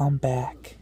I'm back.